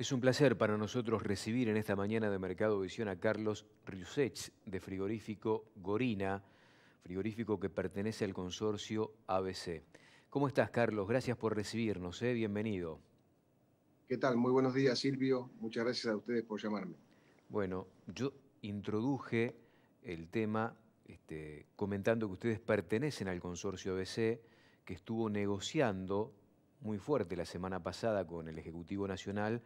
Es un placer para nosotros recibir en esta mañana de Mercado Visión a Carlos Riusech de Frigorífico Gorina, frigorífico que pertenece al consorcio ABC. ¿Cómo estás, Carlos? Gracias por recibirnos, ¿eh? bienvenido. ¿Qué tal? Muy buenos días, Silvio. Muchas gracias a ustedes por llamarme. Bueno, yo introduje el tema este, comentando que ustedes pertenecen al consorcio ABC, que estuvo negociando muy fuerte la semana pasada con el Ejecutivo Nacional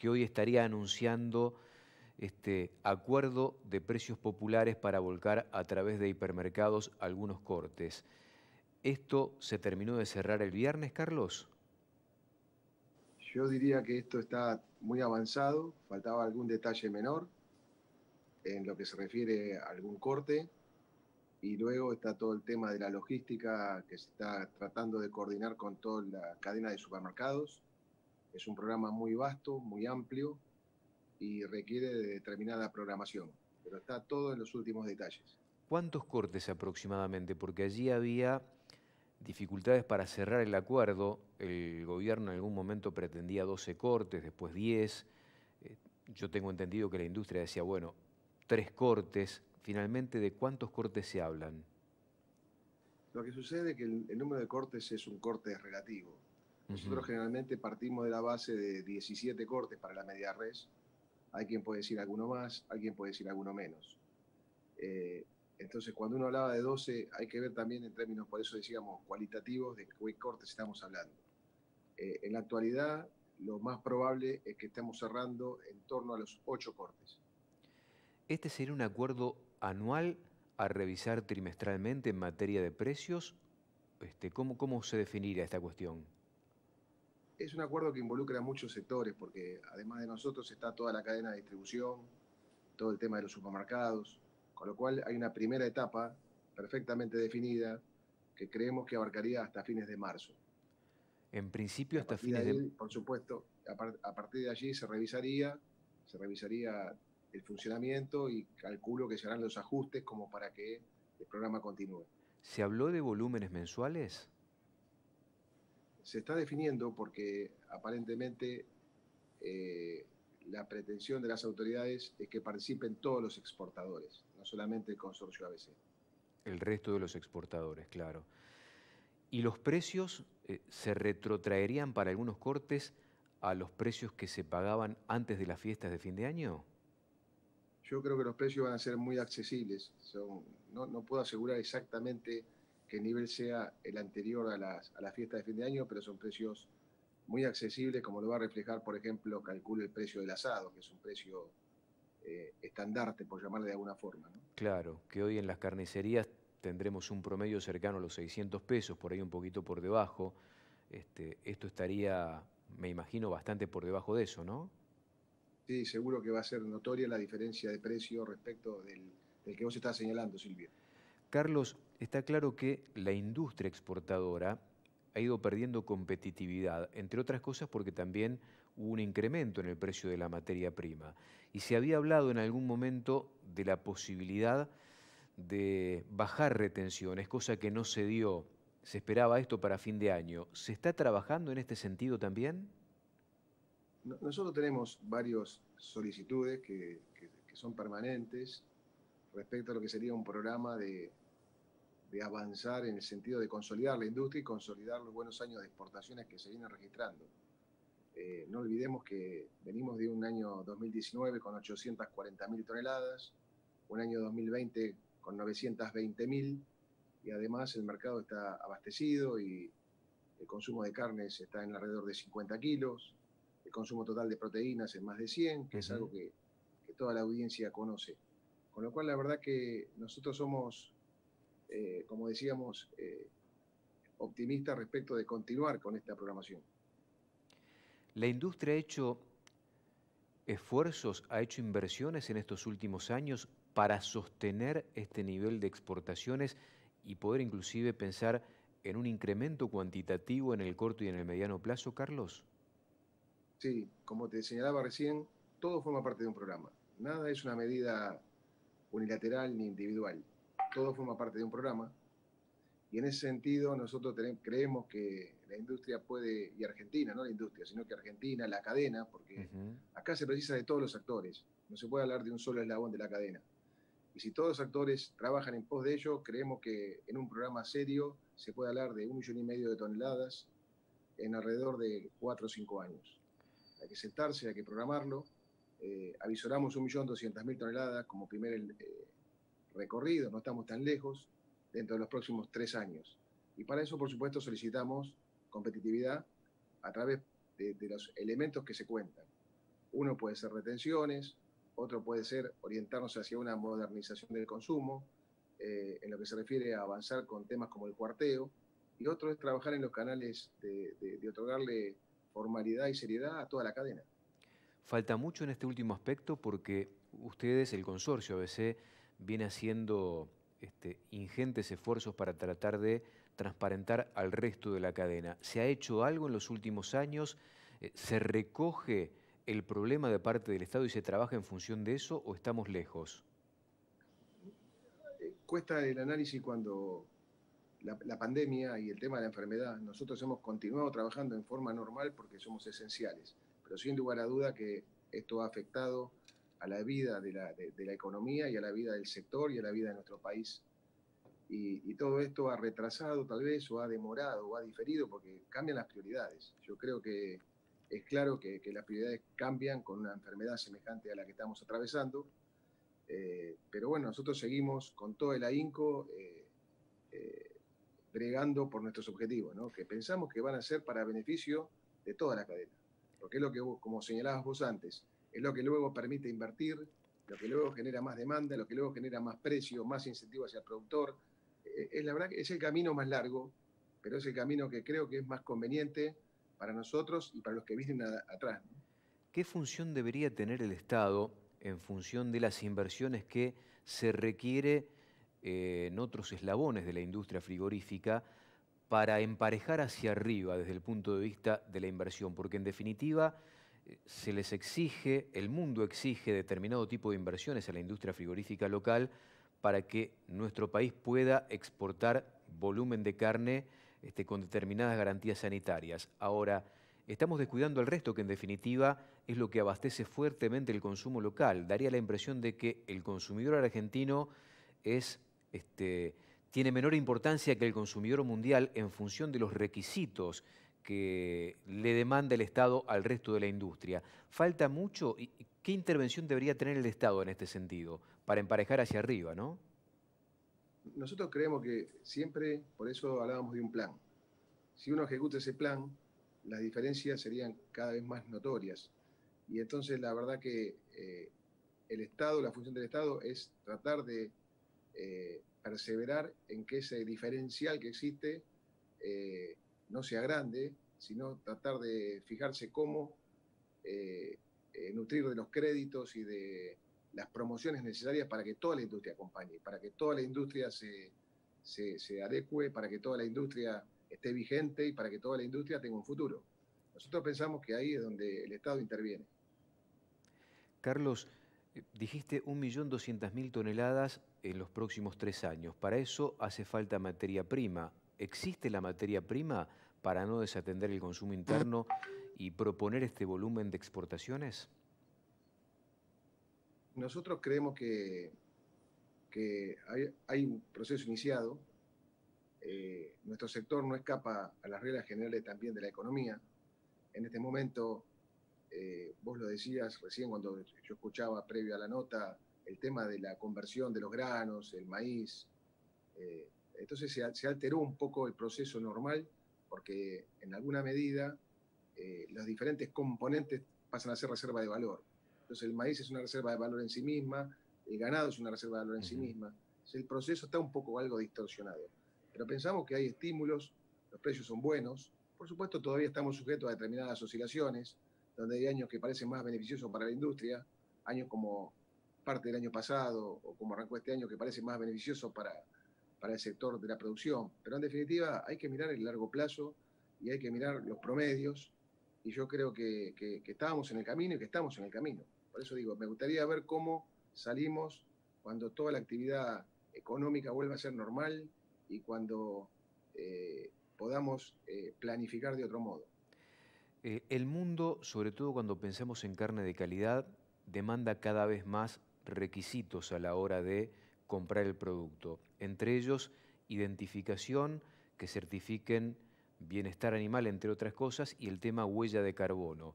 que hoy estaría anunciando este acuerdo de precios populares para volcar a través de hipermercados algunos cortes. ¿Esto se terminó de cerrar el viernes, Carlos? Yo diría que esto está muy avanzado, faltaba algún detalle menor en lo que se refiere a algún corte y luego está todo el tema de la logística que se está tratando de coordinar con toda la cadena de supermercados es un programa muy vasto, muy amplio y requiere de determinada programación, pero está todo en los últimos detalles. ¿Cuántos cortes aproximadamente? Porque allí había dificultades para cerrar el acuerdo. El gobierno en algún momento pretendía 12 cortes, después 10. Eh, yo tengo entendido que la industria decía, bueno, tres cortes. Finalmente, ¿de cuántos cortes se hablan? Lo que sucede es que el, el número de cortes es un corte relativo. Nosotros generalmente partimos de la base de 17 cortes para la media res. Hay quien puede decir alguno más, hay quien puede decir alguno menos. Eh, entonces, cuando uno hablaba de 12, hay que ver también en términos, por eso decíamos, cualitativos, de qué cortes estamos hablando. Eh, en la actualidad, lo más probable es que estemos cerrando en torno a los 8 cortes. ¿Este sería un acuerdo anual a revisar trimestralmente en materia de precios? Este, ¿cómo, ¿Cómo se definiría esta cuestión? Es un acuerdo que involucra a muchos sectores, porque además de nosotros está toda la cadena de distribución, todo el tema de los supermercados, con lo cual hay una primera etapa perfectamente definida que creemos que abarcaría hasta fines de marzo. En principio hasta fines de... Por supuesto, a, partir de allí se revisaría, se revisaría el funcionamiento y calculo que se harán los ajustes como para que el programa continúe. ¿Se habló de volúmenes mensuales? Se está definiendo porque aparentemente eh, la pretensión de las autoridades es que participen todos los exportadores, no solamente el consorcio ABC. El resto de los exportadores, claro. ¿Y los precios eh, se retrotraerían para algunos cortes a los precios que se pagaban antes de las fiestas de fin de año? Yo creo que los precios van a ser muy accesibles. no, no puedo asegurar exactamente que el nivel sea el anterior a las, a fiestas de fin de año, pero son precios muy accesibles, como lo va a reflejar, por ejemplo, calculo el precio del asado, que es un precio eh, estandarte, por llamarle de alguna forma. Claro, que hoy en las carnicerías tendremos un promedio cercano a los 600 pesos, por ahí un poquito por debajo. Este, esto estaría, me imagino, bastante por debajo de eso, ¿no? Sí, seguro que va a ser notoria la diferencia de precio respecto del, del que vos estás señalando, Silvia. Carlos, está claro que la industria exportadora ha ido perdiendo competitividad, entre otras cosas porque también hubo un incremento en el precio de la materia prima. Y se había hablado en algún momento de la posibilidad de bajar retenciones, cosa que no se dio. Se esperaba esto para fin de año. ¿Se está trabajando en este sentido también? Nosotros tenemos varias solicitudes que, son permanentes respecto a lo que sería un programa de, de avanzar en el sentido de consolidar la industria y consolidar los buenos años de exportaciones que se vienen registrando. Eh, no olvidemos que venimos de un año 2019 con 840.000 toneladas, un año 2020 con 920.000 y además el mercado está abastecido y el consumo de carnes está en alrededor de 50 kilos, el consumo total de proteínas en más de 100, que es algo que, que toda la audiencia conoce. Con lo cual la verdad que nosotros somos eh, como decíamos, eh, optimista respecto de continuar con esta programación. ¿La industria ha hecho esfuerzos, ha hecho inversiones en estos últimos años para sostener este nivel de exportaciones y poder inclusive pensar en un incremento cuantitativo en el corto y en el mediano plazo, Carlos? Sí, como te señalaba recién, todo forma parte de un programa. Nada es una medida unilateral ni individual todo forma parte de un programa Y en ese sentido nosotros creemos que la industria puede, y Argentina, no la industria, sino que Argentina, la cadena, porque acá se precisa de todos los actores, no se puede hablar de un solo eslabón de la cadena. Y si todos los actores trabajan en pos de ello, creemos que en un programa serio se puede hablar de un millón y medio de toneladas en alrededor de cuatro o cinco años. Hay que sentarse, hay que programarlo. Eh, avisoramos un millón doscientas mil toneladas como primer eh, recorrido, no estamos tan lejos dentro de los próximos tres años. Y para eso, por supuesto, solicitamos competitividad a través de, los elementos que se cuentan. Uno puede ser retenciones, otro puede ser orientarnos hacia una modernización del consumo, eh, en lo que se refiere a avanzar con temas como el cuarteo, y otro es trabajar en los canales de, de, otorgarle formalidad y seriedad a toda la cadena. Falta mucho en este último aspecto porque ustedes, el consorcio ABC, viene haciendo este, ingentes esfuerzos para tratar de transparentar al resto de la cadena. ¿Se ha hecho algo en los últimos años? Eh, ¿Se recoge el problema de parte del Estado y se trabaja en función de eso o estamos lejos? Eh, cuesta el análisis cuando la, la, pandemia y el tema de la enfermedad, nosotros hemos continuado trabajando en forma normal porque somos esenciales, pero sin lugar a duda que esto ha afectado a la vida de la, de, la, economía y a la vida del sector y a la vida de nuestro país. Y, todo esto ha retrasado tal vez o ha demorado o ha diferido porque cambian las prioridades. Yo creo que es claro que, las prioridades cambian con una enfermedad semejante a la que estamos atravesando. Eh, pero bueno, nosotros seguimos con todo el ahínco eh, eh, bregando por nuestros objetivos, ¿no? que pensamos que van a ser para beneficio de toda la cadena. Porque es lo que, como señalabas vos antes, es lo que luego permite invertir, lo que luego genera más demanda, lo que luego genera más precio, más incentivo hacia el productor. Eh, es la verdad que es el camino más largo, pero es el camino que creo que es más conveniente para nosotros y para los que vienen atrás. ¿Qué función debería tener el Estado en función de las inversiones que se requiere eh, en otros eslabones de la industria frigorífica para emparejar hacia arriba desde el punto de vista de la inversión? Porque en definitiva se les exige, el mundo exige determinado tipo de inversiones a la industria frigorífica local para que nuestro país pueda exportar volumen de carne este, con determinadas garantías sanitarias. Ahora, estamos descuidando el resto, que en definitiva es lo que abastece fuertemente el consumo local. Daría la impresión de que el consumidor argentino es, este, tiene menor importancia que el consumidor mundial en función de los requisitos que le demanda el Estado al resto de la industria. ¿Falta mucho? ¿Y ¿Qué intervención debería tener el Estado en este sentido para emparejar hacia arriba, no? Nosotros creemos que siempre, por eso hablábamos de un plan. Si uno ejecuta ese plan, las diferencias serían cada vez más notorias. Y entonces la verdad que eh, el Estado, la función del Estado es tratar de eh, perseverar en que ese diferencial que existe eh, no sea grande, sino tratar de fijarse cómo eh, eh, nutrir de los créditos y de las promociones necesarias para que toda la industria acompañe, para que toda la industria se, se, adecue, para que toda la industria esté vigente y para que toda la industria tenga un futuro. Nosotros pensamos que ahí es donde el Estado interviene. Carlos, eh, dijiste 1.200.000 toneladas en los próximos tres años. Para eso hace falta materia prima. ¿Existe la materia prima para no desatender el consumo interno y proponer este volumen de exportaciones? Nosotros creemos que, que hay, un proceso iniciado. Eh, nuestro sector no escapa a las reglas generales también de la economía. En este momento, eh, vos lo decías recién cuando yo escuchaba previo a la nota, el tema de la conversión de los granos, el maíz. Eh, entonces se, alteró un poco el proceso normal porque en alguna medida eh, los diferentes componentes pasan a ser reserva de valor. Entonces el maíz es una reserva de valor en sí misma, el ganado es una reserva de valor en sí misma. el proceso está un poco algo distorsionado. Pero pensamos que hay estímulos, los precios son buenos. Por supuesto, todavía estamos sujetos a determinadas oscilaciones, donde hay años que parecen más beneficiosos para la industria, años como parte del año pasado o como arrancó este año que parece más beneficioso para, para el sector de la producción. Pero en definitiva hay que mirar el largo plazo y hay que mirar los promedios y yo creo que, estábamos en el camino y que estamos en el camino. Por eso digo, me gustaría ver cómo salimos cuando toda la actividad económica vuelva a ser normal y cuando eh, podamos eh, planificar de otro modo. el mundo, sobre todo cuando pensamos en carne de calidad, demanda cada vez más requisitos a la hora de comprar el producto, entre ellos identificación que certifiquen bienestar animal, entre otras cosas, y el tema huella de carbono.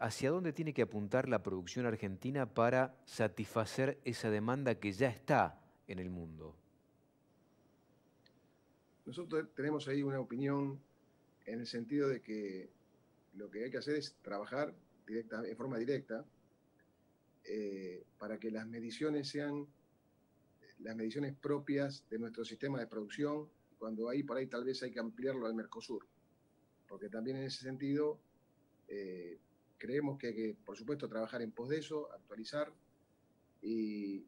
¿Hacia dónde tiene que apuntar la producción argentina para satisfacer esa demanda que ya está en el mundo? Nosotros tenemos ahí una opinión en el sentido de que lo que hay que hacer es trabajar directa, en forma directa eh, para que las mediciones sean las mediciones propias de nuestro sistema de producción, cuando ahí por ahí tal vez hay que ampliarlo al Mercosur, porque también en ese sentido eh, creemos que hay que, por supuesto, trabajar en pos de eso, actualizar, y,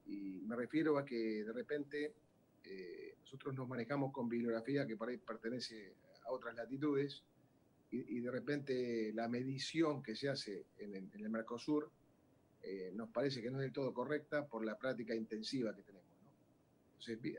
me refiero a que de repente eh, nosotros nos manejamos con bibliografía que por ahí pertenece a otras latitudes, y, de repente la medición que se hace en el, Mercosur eh, nos parece que no es del todo correcta por la práctica intensiva que tenemos.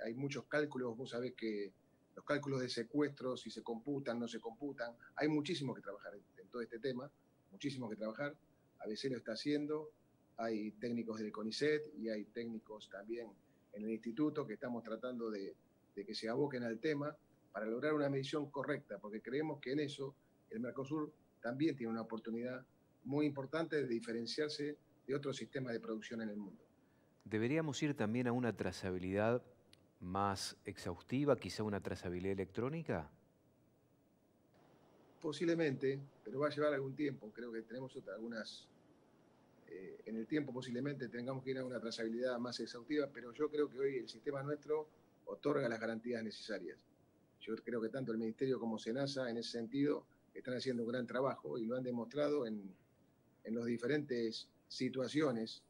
Hay muchos cálculos, vos sabés que los cálculos de secuestros, si se computan, no se computan, hay muchísimo que trabajar en todo este tema muchísimo que trabajar. ABC lo está haciendo, hay técnicos del CONICET y hay técnicos también en el instituto que estamos tratando de, que se aboquen al tema para lograr una medición correcta, porque creemos que en eso el Mercosur también tiene una oportunidad muy importante de diferenciarse de otros sistemas de producción en el mundo. ¿Deberíamos ir también a una trazabilidad más exhaustiva, quizá una trazabilidad electrónica? Posiblemente, pero va a llevar algún tiempo. Creo que tenemos algunas. Eh, en el tiempo posiblemente tengamos que ir a una trazabilidad más exhaustiva, pero yo creo que hoy el sistema nuestro otorga las garantías necesarias. Yo creo que tanto el Ministerio como SENASA en ese sentido están haciendo un gran trabajo y lo han demostrado en, en las diferentes situaciones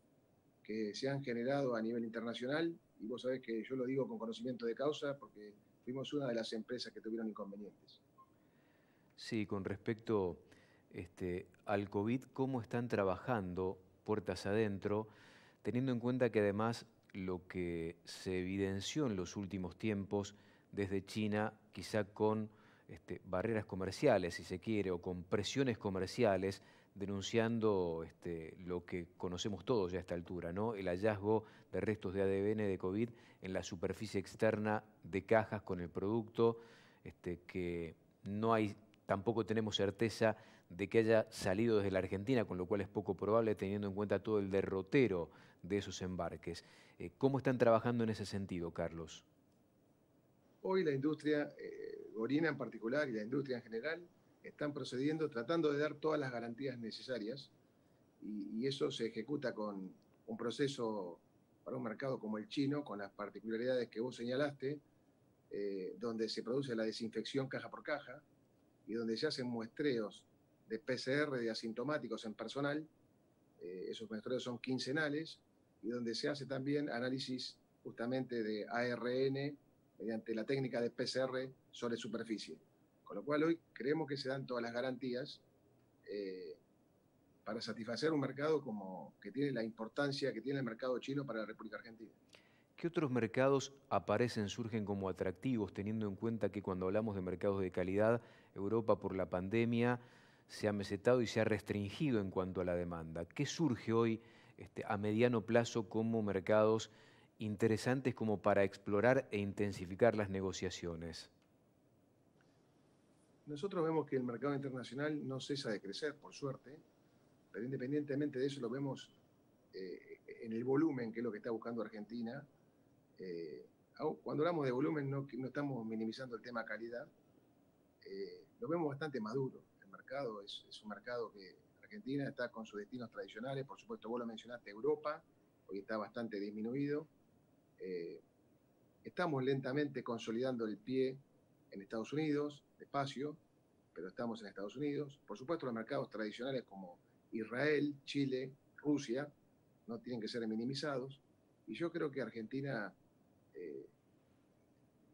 que se han generado a nivel internacional. Y vos sabés que yo lo digo con conocimiento de causa porque fuimos una de las empresas que tuvieron inconvenientes. Sí, con respecto este, al COVID, ¿cómo están trabajando puertas adentro, teniendo en cuenta que además lo que se evidenció en los últimos tiempos desde China, quizá con este, barreras comerciales, si se quiere, o con presiones comerciales, denunciando este, lo que conocemos todos ya a esta altura, ¿no? el hallazgo de restos de ADN de COVID en la superficie externa de cajas con el producto, que no hay Tampoco tenemos certeza de que haya salido desde la Argentina, con lo cual es poco probable teniendo en cuenta todo el derrotero de esos embarques. Eh, ¿Cómo están trabajando en ese sentido, Carlos? Hoy la industria, eh, Gorina en particular y la industria en general, están procediendo tratando de dar todas las garantías necesarias y, eso se ejecuta con un proceso para un mercado como el chino, con las particularidades que vos señalaste, eh, donde se produce la desinfección caja por caja, y donde se hacen muestreos de PCR de asintomáticos en personal, eh, esos muestreos son quincenales, y donde se hace también análisis justamente de ARN mediante la técnica de PCR sobre superficie. Con lo cual hoy creemos que se dan todas las garantías eh, para satisfacer un mercado como que tiene la importancia que tiene el mercado chino para la República Argentina. ¿Qué otros mercados aparecen, surgen como atractivos, teniendo en cuenta que cuando hablamos de mercados de calidad, Europa por la pandemia se ha mesetado y se ha restringido en cuanto a la demanda? ¿Qué surge hoy este, a mediano plazo como mercados interesantes como para explorar e intensificar las negociaciones? Nosotros vemos que el mercado internacional no cesa de crecer, por suerte, pero independientemente de eso lo vemos eh, en el volumen, que es lo que está buscando Argentina, eh, cuando hablamos de volumen no, no, estamos minimizando el tema calidad, eh, lo vemos bastante maduro. El mercado es, un mercado que Argentina está con sus destinos tradicionales, por supuesto vos lo mencionaste, Europa, hoy está bastante disminuido. Estamos lentamente consolidando el pie en Estados Unidos, despacio, pero estamos en Estados Unidos. Por supuesto los mercados tradicionales como Israel, Chile, Rusia, no tienen que ser minimizados. Y yo creo que Argentina eh,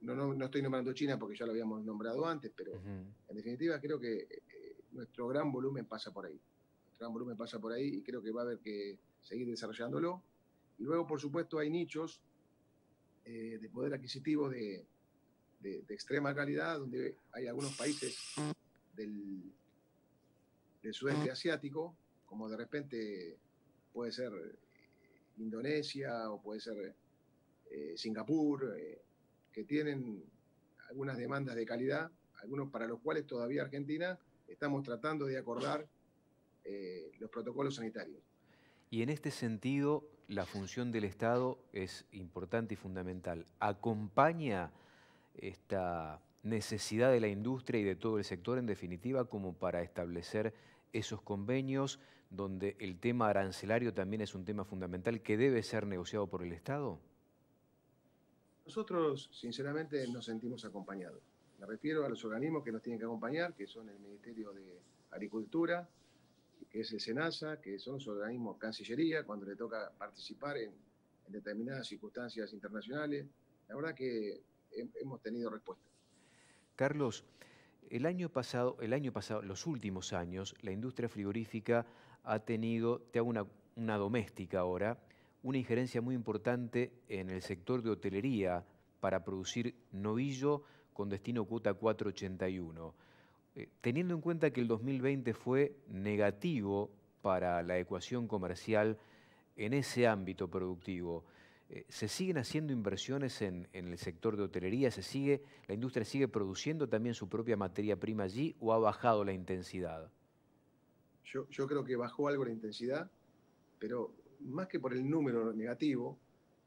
no, no, estoy nombrando China porque ya lo habíamos nombrado antes, pero en definitiva creo que eh, nuestro gran volumen pasa por ahí. Nuestro gran volumen pasa por ahí y creo que va a haber que seguir desarrollándolo. Y luego, por supuesto, hay nichos eh, de poder adquisitivo de, de, extrema calidad, donde hay algunos países del, del sudeste asiático, como de repente puede ser Indonesia o puede ser eh, Singapur, eh, que tienen algunas demandas de calidad, algunos para los cuales todavía Argentina estamos tratando de acordar eh, los protocolos sanitarios. Y en este sentido, la función del Estado es importante y fundamental. ¿Acompaña esta necesidad de la industria y de todo el sector, en definitiva, como para establecer esos convenios donde el tema arancelario también es un tema fundamental que debe ser negociado por el Estado? Nosotros, sinceramente, nos sentimos acompañados. Me refiero a los organismos que nos tienen que acompañar, que son el Ministerio de Agricultura, que es el SENASA, que son los organismos Cancillería, cuando le toca participar en, determinadas circunstancias internacionales. La verdad que hemos tenido respuesta. Carlos, el año pasado, los últimos años, la industria frigorífica ha tenido, te hago una, doméstica ahora, una injerencia muy importante en el sector de hotelería para producir novillo con destino cuota 481. Eh, teniendo en cuenta que el 2020 fue negativo para la ecuación comercial en ese ámbito productivo, eh, ¿se siguen haciendo inversiones en, el sector de hotelería? ¿Se sigue, ¿La industria sigue produciendo también su propia materia prima allí o ha bajado la intensidad? Yo, creo que bajó algo la intensidad, pero más que por el número negativo,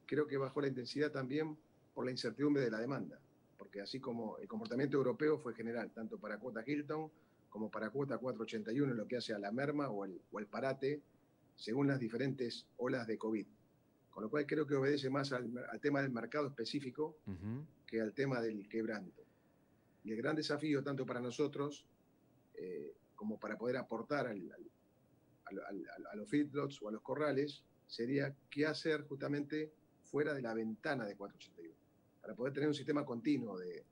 creo que bajó la intensidad también por la incertidumbre de la demanda porque así como el comportamiento europeo fue general, tanto para cuota Hilton como para cuota 481, en lo que hace a la merma o el, parate, según las diferentes olas de COVID. Con lo cual creo que obedece más al, tema del mercado específico que al tema del quebranto. Y el gran desafío, tanto para nosotros eh, como para poder aportar a los feedlots o a los corrales, sería qué hacer justamente fuera de la ventana de 481 para poder tener un sistema continuo de,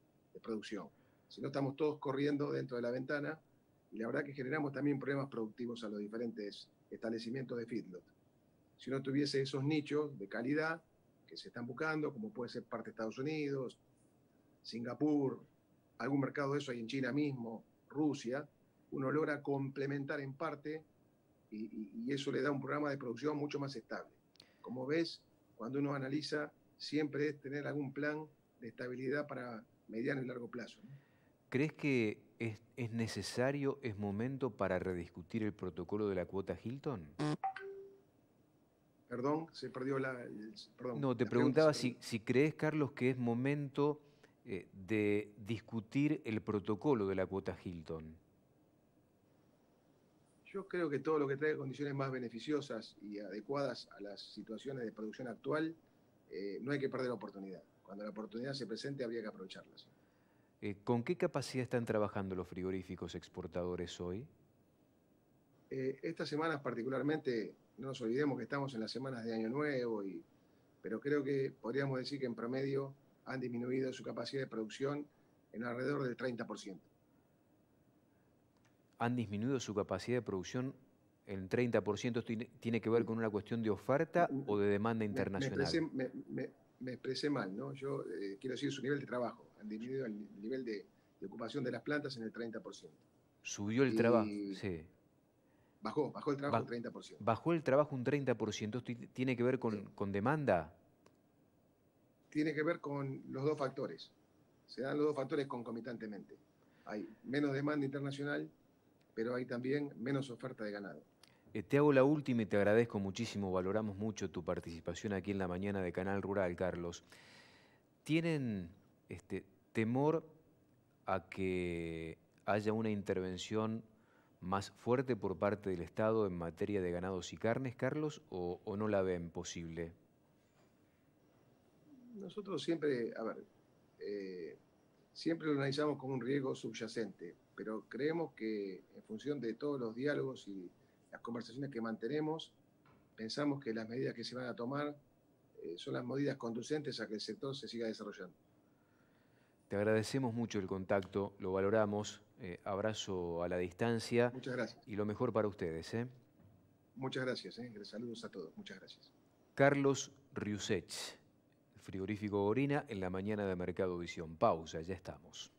producción. Si no, estamos todos corriendo dentro de la ventana y la verdad que generamos también problemas productivos a los diferentes establecimientos de feedlot. Si no tuviese esos nichos de calidad que se están buscando, como puede ser parte de Estados Unidos, Singapur, algún mercado de eso hay en China mismo, Rusia, uno logra complementar en parte y, y, eso le da un programa de producción mucho más estable. Como ves, cuando uno analiza siempre es tener algún plan de estabilidad para mediano y largo plazo. ¿Crees que es, necesario, es momento para rediscutir el protocolo de la cuota Hilton? Perdón, se perdió la... no, te preguntaba si, crees, Carlos, que es momento eh, de discutir el protocolo de la cuota Hilton. Yo creo que todo lo que trae condiciones más beneficiosas y adecuadas a las situaciones de producción actual eh, no hay que perder la oportunidad. Cuando la oportunidad se presente, habría que aprovecharla. Eh, ¿Con qué capacidad están trabajando los frigoríficos exportadores hoy? Estas semanas particularmente, no nos olvidemos que estamos en las semanas de Año Nuevo, y, pero creo que podríamos decir que en promedio han disminuido su capacidad de producción en alrededor del 30%. ¿Han disminuido su capacidad de producción el 30% tiene que ver con una cuestión de oferta o de demanda internacional? Me, expresé, mal, ¿no? Yo eh, quiero decir su nivel de trabajo. Han disminuido el nivel de, ocupación de las plantas en el 30%. Subió el trabajo, sí. Bajó, bajó el trabajo un 30%. Bajó el trabajo un 30%. ¿Tiene que ver con, con demanda? Tiene que ver con los dos factores. Se dan los dos factores concomitantemente. Hay menos demanda internacional, pero hay también menos oferta de ganado. Eh, te hago la última y te agradezco muchísimo, valoramos mucho tu participación aquí en la mañana de Canal Rural, Carlos. ¿Tienen este, temor a que haya una intervención más fuerte por parte del Estado en materia de ganados y carnes, Carlos, o, no la ven posible? Nosotros siempre, a ver, eh, siempre lo analizamos como un riesgo subyacente, pero creemos que en función de todos los diálogos y las conversaciones que mantenemos, pensamos que las medidas que se van a tomar eh, son las medidas conducentes a que el sector se siga desarrollando. Te agradecemos mucho el contacto, lo valoramos. Eh, abrazo a la distancia. Muchas gracias. Y lo mejor para ustedes. ¿eh? Muchas gracias. Saludos a todos. Muchas gracias. Carlos Riusech Frigorífico Gorina en la mañana de Mercado Visión. Pausa, ya estamos.